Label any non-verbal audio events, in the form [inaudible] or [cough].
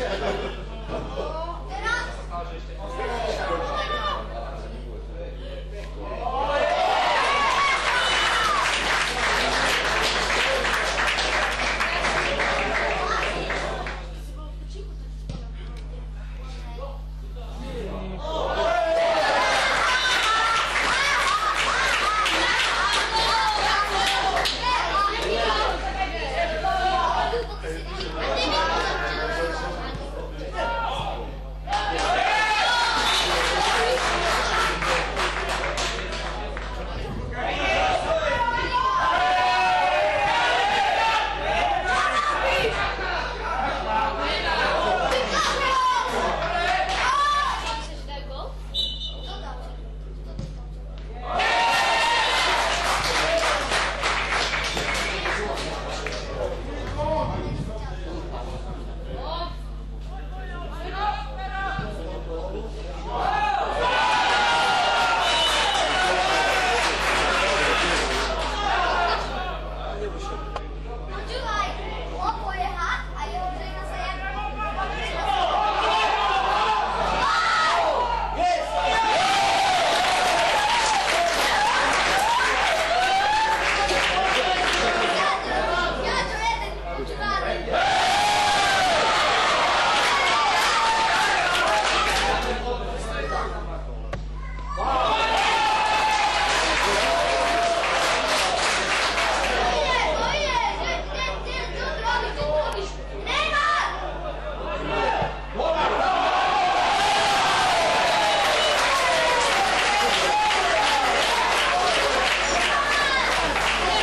Yeah. [laughs]